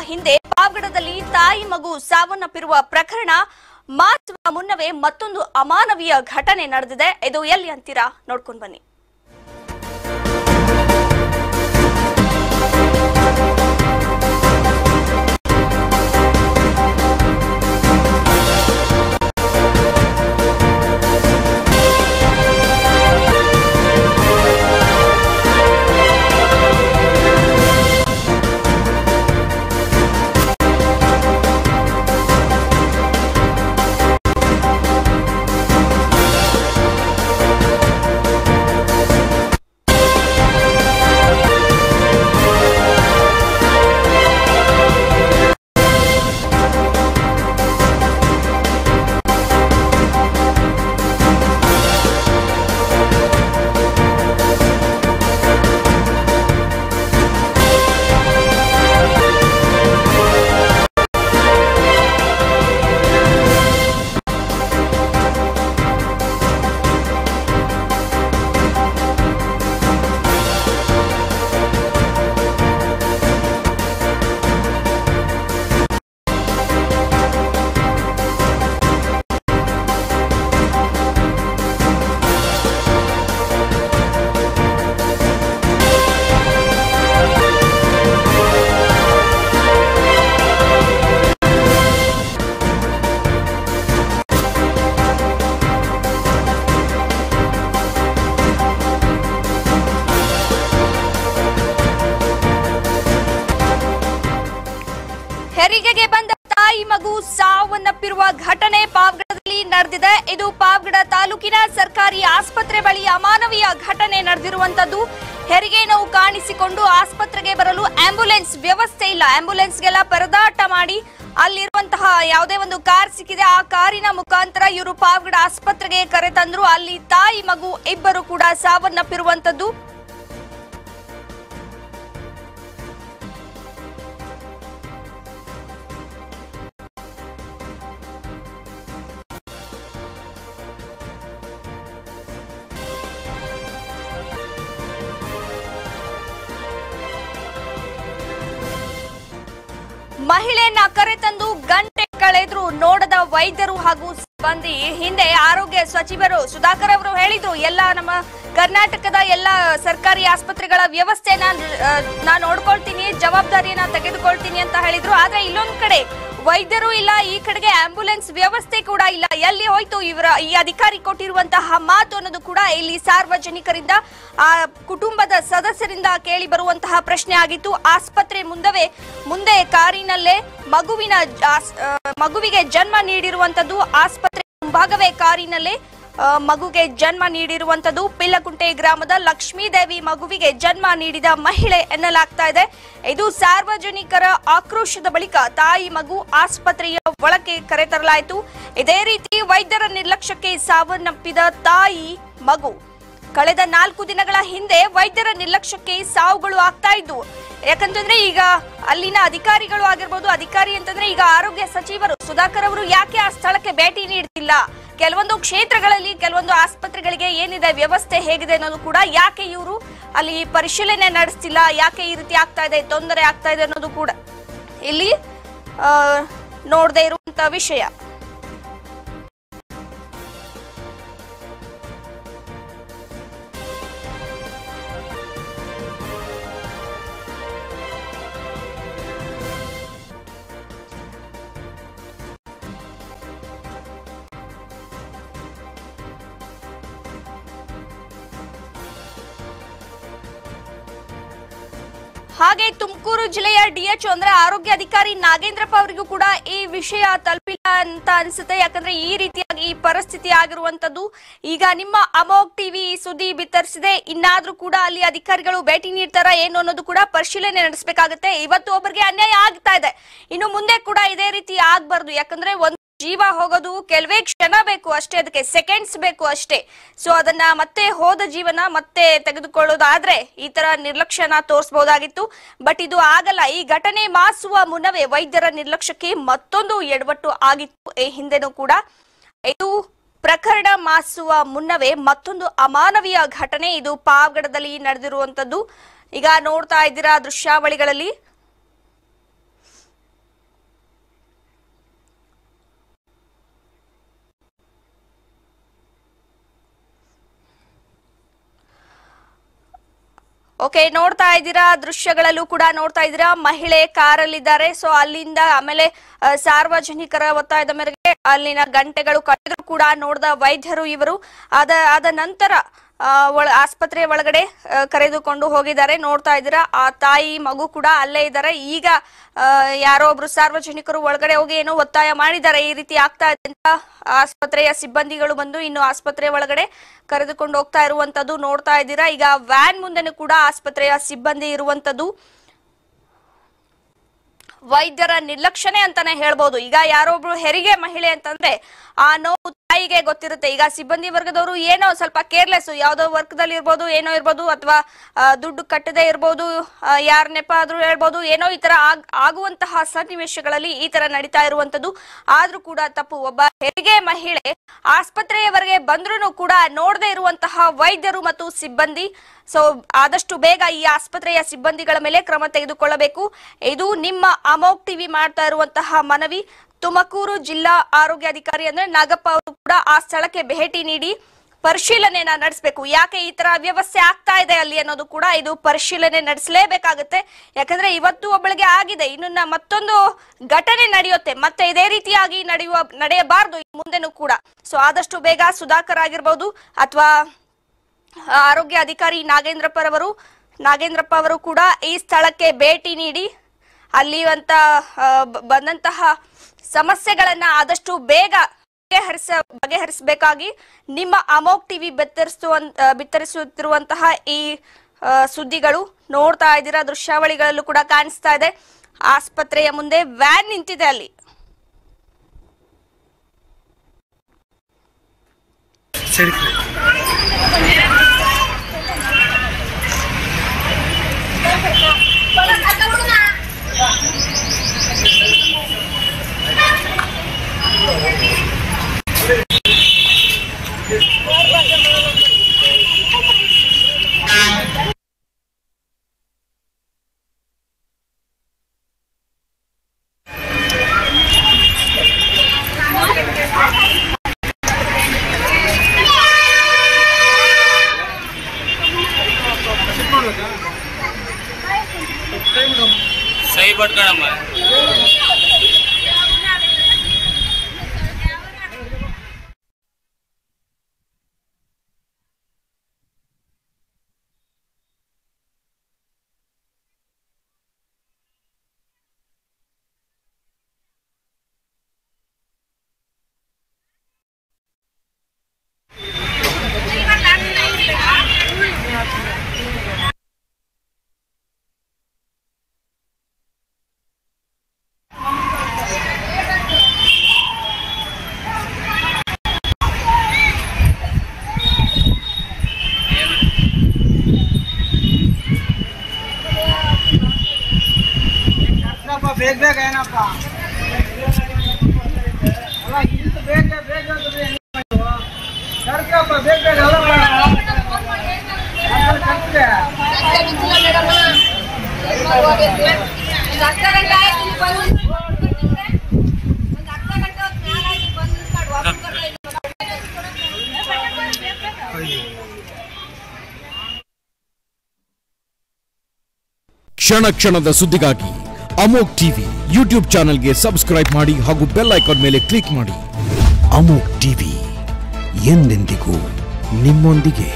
ಹಿಂದೆ ಪಾವಗಡದಲ್ಲಿ ತಾಯಿ ಮಗು ಸಾವನ್ನಪ್ಪಿರುವ ಪ್ರಕರಣ ಮಾಸುವ ಮುನ್ನವೇ ಮತ್ತೊಂದು ಅಮಾನವೀಯ ಘಟನೆ ನಡೆದಿದೆ. ಇದು ಎಲ್ಲಿ ಅಂತೀರಾ? ನೋಡ್ಕೊಂಡು ಬನ್ನಿ. ಹೆರಿಗೆಗೆ ಬಂದ ತಾಯಿ ಮಗು ಸಾವನ್ನಪ್ಪಿರುವ ಘಟನೆ ಪಾವಗಡದಲ್ಲಿ ನಡೆದಿದೆ. ಇದು ಪಾವಗಡ ತಾಲೂಕಿನ ಸರ್ಕಾರಿ ಆಸ್ಪತ್ರೆ ಬಳಿ ಅಮಾನವೀಯ ಘಟನೆ ನಡೆದಿರುವಂತದ್ದು. ಹೆರಿಗೆ ನೋವು ಕಾಣಿಸಿಕೊಂಡು ಆಸ್ಪತ್ರೆಗೆ ಬರಲು ಆಂಬ್ಯುಲೆನ್ಸ್ ವ್ಯವಸ್ಥೆ ಇಲ್ಲ. ಆಂಬ್ಯುಲೆನ್ಸ್ಗೆಲ್ಲ ಪರದಾಟ ಮಾಡಿ ಅಲ್ಲಿರುವಂತಹ ಯಾವುದೇ ಒಂದು ಕಾರ್ ಸಿಕ್ಕಿದೆ. ಆ ಕಾರಿನ ಮುಖಾಂತರ ಇವರು ಪಾವಗಡ ಆಸ್ಪತ್ರೆಗೆ ಕರೆತಂದ್ರು. ಅಲ್ಲಿ ತಾಯಿ ಮಗು ಇಬ್ಬರು ಕೂಡ ಸಾವನ್ನಪ್ಪಿರುವಂತದ್ದು. ಮಹಿಳೆಯನ್ನ ಕರೆತಂದು ಗಂಟೆ ಕಳೆದ್ರು ನೋಡದ ವೈದ್ಯರು ಹಾಗೂ ಸಿಬ್ಬಂದಿ. ಹಿಂದೆ ಆರೋಗ್ಯ ಸಚಿವರು ಸುಧಾಕರ್ ಅವರು ಹೇಳಿದ್ರು, ಎಲ್ಲ ನಮ್ಮ ಕರ್ನಾಟಕದ ಎಲ್ಲ ಸರ್ಕಾರಿ ಆಸ್ಪತ್ರೆಗಳ ವ್ಯವಸ್ಥೆನ ನಾನು ನೋಡ್ಕೊಳ್ತೀನಿ, ಜವಾಬ್ದಾರಿಯನ್ನ ತೆಗೆದುಕೊಳ್ತೀನಿ ಅಂತ ಹೇಳಿದ್ರು. ಆದ್ರೆ ಇಲ್ಲೊಂದ್ ಕಡೆ ವೈದ್ಯರು ಇಲ್ಲ, ಈ ಕಡೆಗೆ ಆಂಬ್ಯುಲೆನ್ಸ್ ವ್ಯವಸ್ಥೆ ಕೂಡ ಇಲ್ಲ. ಎಲ್ಲಿ ಹೋಯ್ತು ಇವರ ಈ ಅಧಿಕಾರಿ ಕೊಟ್ಟಿರುವಂತಹ ಮಾತು ಅನ್ನೋದು ಕೂಡ ಇಲ್ಲಿ ಸಾರ್ವಜನಿಕರಿಂದ, ಆ ಕುಟುಂಬದ ಸದಸ್ಯರಿಂದ ಕೇಳಿ ಬರುವಂತಹ ಪ್ರಶ್ನೆ ಆಗಿತ್ತು. ಆಸ್ಪತ್ರೆ ಮುಂದವೇ, ಮುಂದೆ ಕಾರಿನಲ್ಲೇ ಮಗುವಿನ ಮಗುವಿಗೆ ಜನ್ಮ ನೀಡಿರುವಂತದ್ದು ಆಸ್ಪತ್ರೆ ಮುಂಭಾಗವೇ ಕಾರಿನಲ್ಲೇ ಮಗುಗೆ ಜನ್ಮ ನೀಡಿರುವಂತದ್ದು ಪಿಲ್ಲಕುಂಟೆ ಗ್ರಾಮದ ಲಕ್ಷ್ಮೀದೇವಿ ಮಗುವಿಗೆ ಜನ್ಮ ನೀಡಿದ ಮಹಿಳೆ ಎನ್ನಲಾಗ್ತಾ ಇದೆ. ಇದು ಸಾರ್ವಜನಿಕರ ಆಕ್ರೋಶದ ಬಳಿಕ ತಾಯಿ ಮಗು ಆಸ್ಪತ್ರೆಯ ಒಳಕ್ಕೆ ಕರೆತರಲಾಯಿತು. ಇದೇ ರೀತಿ ವೈದ್ಯರ ನಿರ್ಲಕ್ಷ್ಯಕ್ಕೆ ಸಾವನ್ನಪ್ಪಿದ ತಾಯಿ ಮಗು. ಕಳೆದ ನಾಲ್ಕು ದಿನಗಳ ಹಿಂದೆ ವೈದ್ಯರ ನಿರ್ಲಕ್ಷ್ಯಕ್ಕೆ ಸಾವುಗಳು ಆಗ್ತಾ ಇದ್ವು ಯಾಕಂತಂದ್ರೆ ಈಗ ಅಲ್ಲಿನ ಅಧಿಕಾರಿಗಳು ಆಗಿರ್ಬೋದು, ಅಧಿಕಾರಿ ಅಂತಂದ್ರೆ ಈಗ ಆರೋಗ್ಯ ಸಚಿವರು ಸುಧಾಕರ್ ಅವರು ಯಾಕೆ ಆ ಸ್ಥಳಕ್ಕೆ ಭೇಟಿ ನೀಡ್ತಿಲ್ಲ? ಕೆಲವೊಂದು ಕ್ಷೇತ್ರಗಳಲ್ಲಿ, ಕೆಲವೊಂದು ಆಸ್ಪತ್ರೆಗಳಿಗೆ ಏನಿದೆ ವ್ಯವಸ್ಥೆ ಹೇಗಿದೆ ಅನ್ನೋದು ಕೂಡ ಯಾಕೆ ಇವರು ಅಲ್ಲಿ ಪರಿಶೀಲನೆ ನಡೆಸ್ತಿಲ್ಲ, ಯಾಕೆ ಈ ರೀತಿ ಆಗ್ತಾ ಇದೆ, ತೊಂದರೆ ಆಗ್ತಾ ಇದೆ ಅನ್ನೋದು ಕೂಡ ಇಲ್ಲಿ ನೋಡದೆ ಇರುವಂತ ವಿಷಯ. ಹಾಗೆ ತುಮಕೂರು ಜಿಲ್ಲೆಯ ಡಿಎಚ್ ಅಂದ್ರೆ ಆರೋಗ್ಯ ಅಧಿಕಾರಿ ನಾಗೇಂದ್ರಪ್ಪ ಅವರಿಗೂ ಕೂಡ ಈ ವಿಷಯ ತಲುಪಿಲ್ಲ ಅಂತ ಅನ್ಸುತ್ತೆ. ಯಾಕಂದ್ರೆ ಈ ರೀತಿಯಾಗಿ ಈ ಪರಿಸ್ಥಿತಿ ಆಗಿರುವಂತದ್ದು ಈಗ ನಿಮ್ಮ ಅಮೋಕ್ ಟಿವಿ ಸುದ್ದಿ ಬಿತ್ತರಿಸಿದೆ. ಇನ್ನಾದ್ರೂ ಕೂಡ ಅಲ್ಲಿ ಅಧಿಕಾರಿಗಳು ಭೇಟಿ ನೀಡ್ತಾರ ಏನು ಅನ್ನೋದು ಕೂಡ ಪರಿಶೀಲನೆ ನಡೆಸಬೇಕಾಗುತ್ತೆ. ಇವತ್ತು ಒಬ್ಬರಿಗೆ ಅನ್ಯಾಯ ಆಗ್ತಾ ಇದೆ. ಇನ್ನು ಮುಂದೆ ಕೂಡ ಇದೇ ರೀತಿ ಆಗ್ಬಾರ್ದು. ಯಾಕಂದ್ರೆ ಜೀವ ಹೋಗೋದು ಕೆಲವೇ ಕ್ಷಣ ಬೇಕು ಅಷ್ಟೇ, ಅದಕ್ಕೆ ಸೆಕೆಂಡ್ಸ್ ಬೇಕು ಅಷ್ಟೇ. ಸೊ ಅದನ್ನ ಮತ್ತೆ ಹೋದ ಜೀವನ ಮತ್ತೆ ತೆಗೆದುಕೊಳ್ಳೋದಾದ್ರೆ ಈ ತರ ನಿರ್ಲಕ್ಷ್ಯನ ತೋರಿಸಬಹುದಾಗಿತ್ತು ಬಟ್ ಇದು ಆಗಲ್ಲ, ಈ ಘಟನೆ ಮಾಸುವ ಮುನ್ನವೇ ವೈದ್ಯರ ನಿರ್ಲಕ್ಷ್ಯಕ್ಕೆ ಮತ್ತೊಂದು ಎಡವಟ್ಟು ಆಗಿತ್ತು. ಈ ಹಿಂದೆನೂ ಕೂಡ ಇದು ಪ್ರಕರಣ ಮಾಸುವ ಮುನ್ನವೇ ಮತ್ತೊಂದು ಅಮಾನವೀಯ ಘಟನೆ. ಇದು ಪಾವಗಡದಲ್ಲಿ ನಡೆದಿರುವಂತದ್ದು ಈಗ ನೋಡ್ತಾ ಇದ್ದೀರಾ ದೃಶ್ಯಾವಳಿಗಳಲ್ಲಿ. ಓಕೆ, ನೋಡ್ತಾ ಇದ್ದೀರಾ, ದೃಶ್ಯಗಳಲ್ಲೂ ಕೂಡ ನೋಡ್ತಾ ಇದ್ದೀರಾ, ಮಹಿಳೆ ಕಾರಲ್ಲಿದ್ದಾರೆ. ಸೊ ಅಲ್ಲಿಂದ ಆಮೇಲೆ ಸಾರ್ವಜನಿಕರ ಒತ್ತಾಯದ ಮೇರೆಗೆ ಅಲ್ಲಿನ ಗಂಟೆಗಳು ಕಳೆದ್ರು ಕೂಡ ನೋಡ್ದ ವೈದ್ಯರು ಇವರು. ಅದ, ಆದ ನಂತರ ಒಳ ಆಸ್ಪತ್ರೆಯ ಒಳಗಡೆ ಕರೆದುಕೊಂಡು ಹೋಗಿದ್ದಾರೆ. ನೋಡ್ತಾ ಇದ್ದೀರಾ, ಆ ತಾಯಿ ಮಗು ಕೂಡ ಅಲ್ಲೇ ಇದ್ದಾರೆ. ಈಗ ಯಾರೋ ಒಬ್ರು ಸಾರ್ವಜನಿಕರು ಒಳಗಡೆ ಹೋಗಿ ಏನೋ ಒತ್ತಾಯ ಮಾಡಿದ್ದಾರೆ. ಈ ರೀತಿ ಆಗ್ತಾ ಇದೆ ಆಸ್ಪತ್ರೆಯ ಸಿಬ್ಬಂದಿಗಳು ಬಂದು ಇನ್ನು ಆಸ್ಪತ್ರೆ ಒಳಗಡೆ ಕರೆದುಕೊಂಡು ಹೋಗ್ತಾ ಇರುವಂತದ್ದು ನೋಡ್ತಾ ಇದ್ದೀರಾ. ಈಗ ವ್ಯಾನ್ ಮುಂದೆನೂ ಕೂಡ ಆಸ್ಪತ್ರೆಯ ಸಿಬ್ಬಂದಿ ಇರುವಂತದ್ದು ವೈದ್ಯರ ನಿರ್ಲಕ್ಷಣೆ ಅಂತಾನೆ ಹೇಳ್ಬೋದು. ಈಗ ಯಾರೊಬ್ರು ಹೆರಿಗೆ ಮಹಿಳೆ ಅಂತಂದ್ರೆ, ಆ ನೋವು ತಾಯಿಗೆ ಗೊತ್ತಿರುತ್ತೆ. ಈಗ ಸಿಬ್ಬಂದಿ ವರ್ಗದವರು ಏನೋ ಸ್ವಲ್ಪ ಕೇರ್ಲೆಸ್ ಯಾವ್ದೋ ವರ್ಗದಲ್ಲಿ ಇರ್ಬೋದು, ಏನೋ ಇರ್ಬೋದು, ಅಥವಾ ದುಡ್ಡು ಕಟ್ಟದೆ ಇರ್ಬೋದು ಯಾರ ನೆಪ ಆದ್ರೂ ಹೇಳ್ಬೋದು, ಏನೋ ಈ ತರ ಆಗ್- ಆಗುವಂತಹ ಸನ್ನಿವೇಶಗಳಲ್ಲಿ ಈ ತರ ನಡೀತಾ ಇರುವಂತದ್ದು. ಆದ್ರೂ ಕೂಡ ತಪ್ಪು. ಒಬ್ಬ ಹೆರಿಗೆ ಮಹಿಳೆ ಆಸ್ಪತ್ರೆಯವರೆಗೆ ಬಂದ್ರೂ ಕೂಡ ನೋಡದೆ ಇರುವಂತಹ ವೈದ್ಯರು ಮತ್ತು ಸಿಬ್ಬಂದಿ. ಸೊ ಆದಷ್ಟು ಬೇಗ ಈ ಆಸ್ಪತ್ರೆಯ ಸಿಬ್ಬಂದಿಗಳ ಮೇಲೆ ಕ್ರಮ ತೆಗೆದುಕೊಳ್ಳಬೇಕು. ಇದು ನಿಮ್ಮ ಅಮೋಕ್ ಟಿವಿ ಮಾಡ್ತಾ ಇರುವಂತಹ ಮನವಿ. ತುಮಕೂರು ಜಿಲ್ಲಾ ಆರೋಗ್ಯಾಧಿಕಾರಿ ಅಂದ್ರೆ ನಾಗಪ್ಪ ಅವರು ಕೂಡ ಆ ಸ್ಥಳಕ್ಕೆ ಭೇಟಿ ನೀಡಿ ಪರಿಶೀಲನೆಯನ್ನ ನಡೆಸಬೇಕು. ಯಾಕೆ ಈ ತರ ಅವ್ಯವಸ್ಥೆ ಆಗ್ತಾ ಇದೆ ಅಲ್ಲಿ ಅನ್ನೋದು ಕೂಡ ಇದು ಪರಿಶೀಲನೆ ನಡೆಸಲೇಬೇಕಾಗುತ್ತೆ. ಯಾಕಂದ್ರೆ ಇವತ್ತು ಒಬ್ಬಳಿಗೆ ಆಗಿದೆ. ಇನ್ನು ಮತ್ತೊಂದು ಘಟನೆ ನಡೆಯುತ್ತೆ. ಮತ್ತೆ ಇದೇ ರೀತಿಯಾಗಿ ನಡೆಯುವ, ನಡೆಯಬಾರದು ಮುಂದೆನೂ ಕೂಡ. ಸೊ ಆದಷ್ಟು ಬೇಗ ಸುಧಾಕರ್ ಆಗಿರ್ಬೋದು ಅಥವಾ ಆರೋಗ್ಯ ಅಧಿಕಾರಿ ನಾಗೇಂದ್ರಪ್ಪರವರು ನಾಗೇಂದ್ರಪ್ಪ ಅವರು ಕೂಡ ಈ ಸ್ಥಳಕ್ಕೆ ಭೇಟಿ ನೀಡಿ ಅಲ್ಲಿ ಅಂತ ಬಂದಂತಹ ಸಮಸ್ಯೆಗಳನ್ನ ಆದಷ್ಟು ಬೇಗ ಬಗೆಹರಿಸ, ಬಗೆಹರಿಸಬೇಕಾಗಿ ನಿಮ್ಮ ಅಮೋಕ್ ಟಿವಿ ಬಿತ್ತರಿಸುವ ಬಿತ್ತರಿಸುತ್ತಿರುವಂತಹ ಈ ಸುದ್ದಿಗಳು ನೋಡ್ತಾ ಇದ್ದೀರಾ, ದೃಶ್ಯಾವಳಿಗಳಲ್ಲೂ ಕೂಡ ಕಾಣಿಸ್ತಾ ಇದೆ. ಆಸ್ಪತ್ರೆಯ ಮುಂದೆ ವ್ಯಾನ್ ನಿಂತಿದೆ ಅಲ್ಲಿ. नहीं बटगड़ा में ಕರ್ಕಪ್ಪ ಬೇಗ ಬೇಗ ಎಲ್ಲ ಮಾಡು. ಅದ್ರಲ್ಲಿ ಕರ್ಕ್ರೆ. ಕ್ಷಣ ಕ್ಷಣದ ಸುದ್ದಿಗಾಗಿ ಅಮೋಕ್ ಟಿವಿ ಯೂಟ್ಯೂಬ್ ಚಾನೆಲ್ಗೆ ಸಬ್ಸ್ಕ್ರೈಬ್ ಮಾಡಿ ಹಾಗೂ ಬೆಲ್ ಐಕಾನ್ ಮೇಲೆ ಕ್ಲಿಕ್ ಮಾಡಿ. ಅಮೋಕ್ ಟಿವಿ ಎಂದೆಂದಿಗೂ ನಿಮ್ಮೊಂದಿಗೆ.